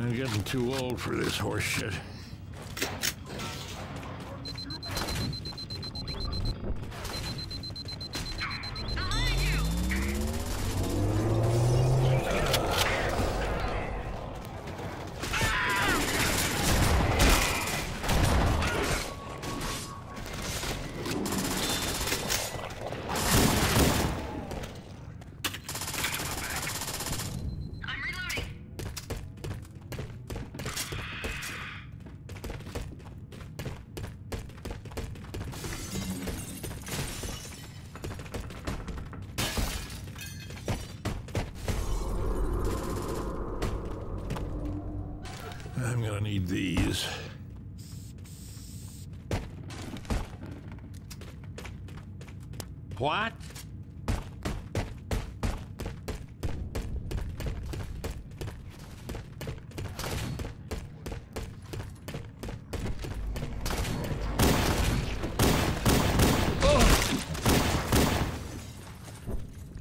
I'm getting too old for this horse I'm gonna need these. What?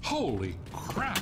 Holy crap!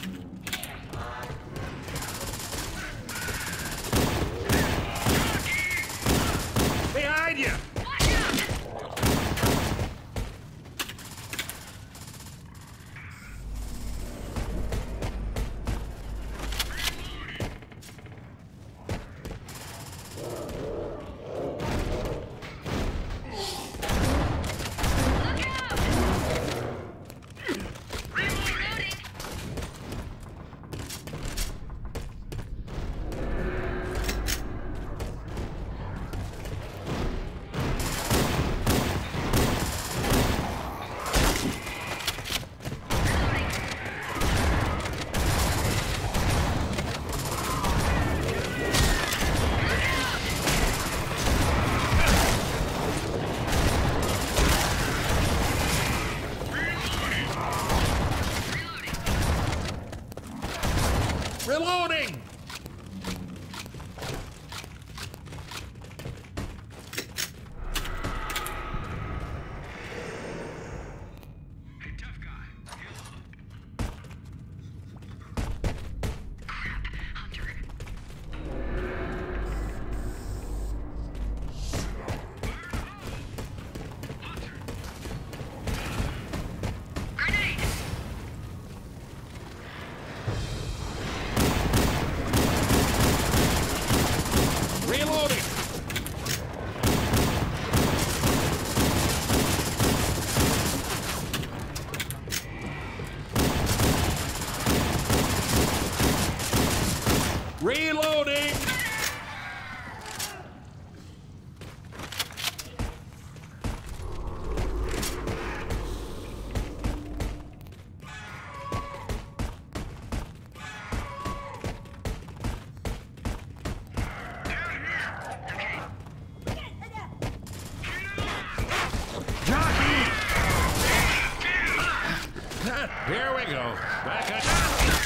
Reloading! Reloading! Here we go. Back up.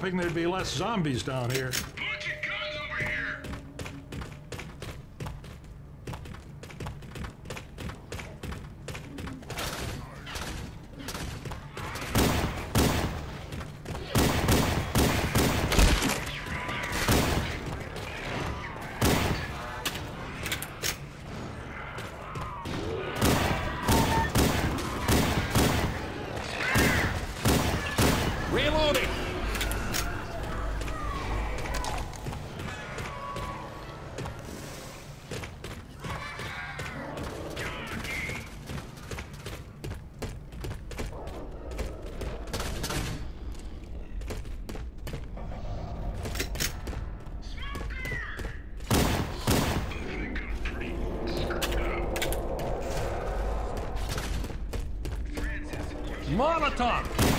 Hoping there'd be less zombies down here. Molotov!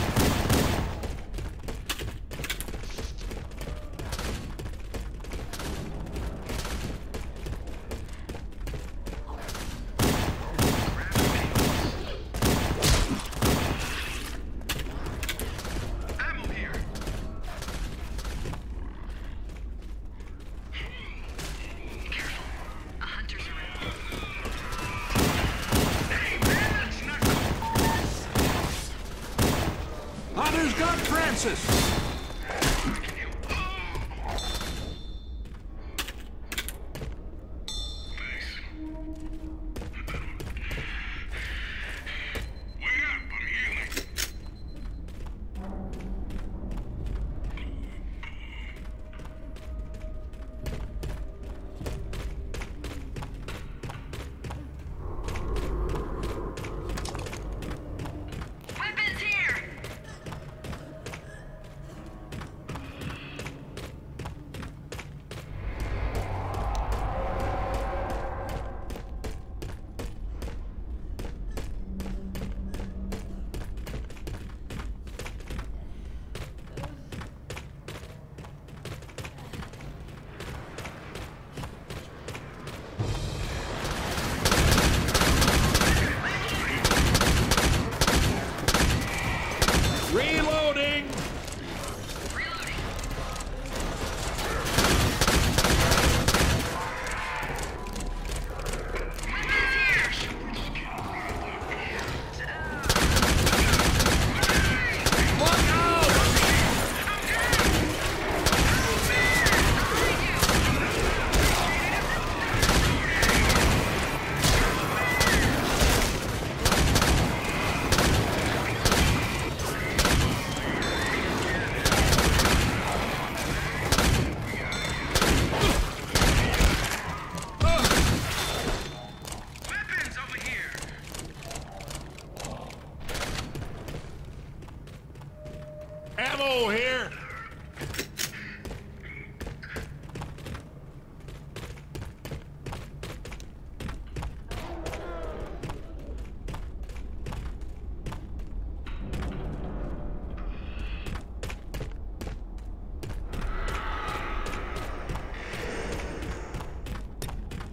Back up,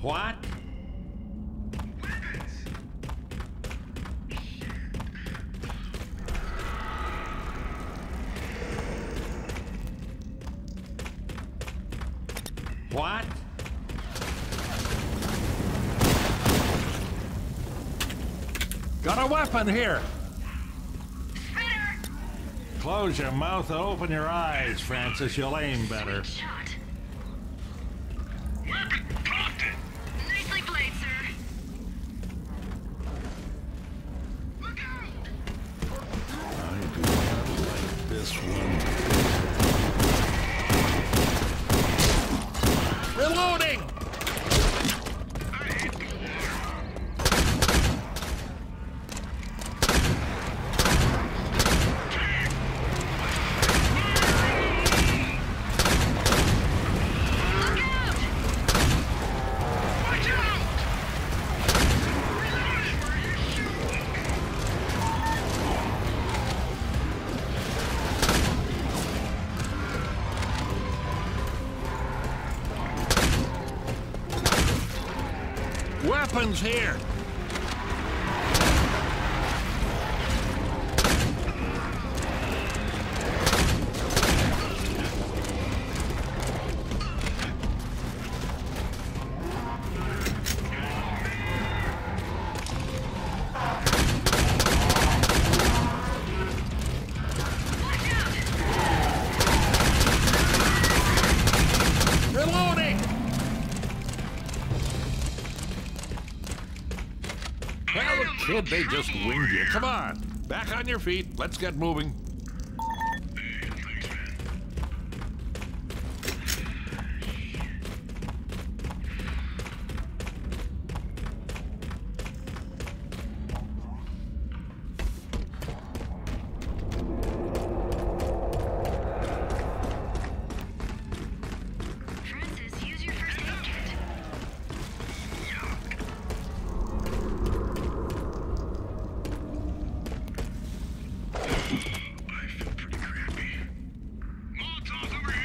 What? What? Got a weapon here. Spitter! Close your mouth and open your eyes, Francis. You'll aim better. Here! They just winged you. Come on. Back on your feet. Let's get moving. Weapon over here!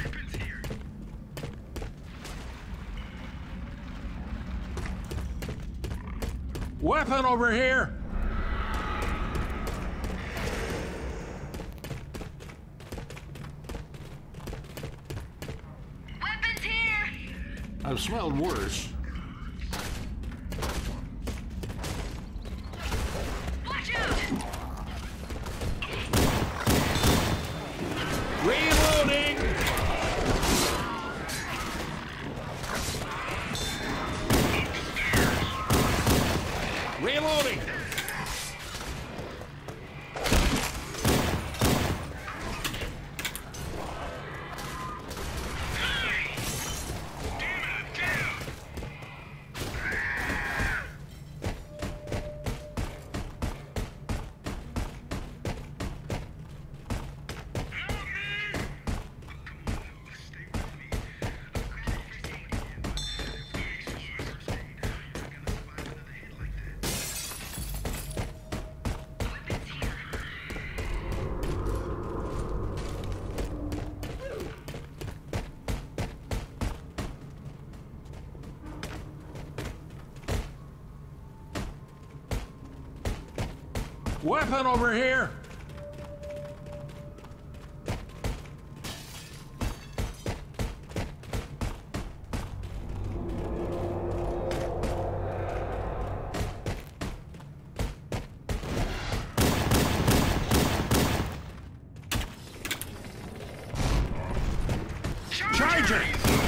Weapons here! What's over here? Weapons here. I've smelled worse. Weapon over here! Charger! Hey!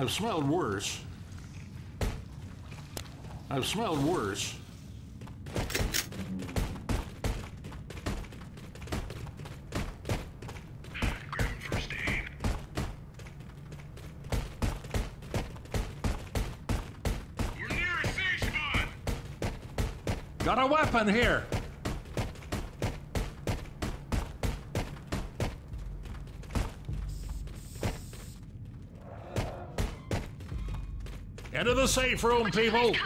I've smelled worse. I've smelled worse. Grab first aid. We're near a safe spot. Got a weapon here. Into the safe room, people.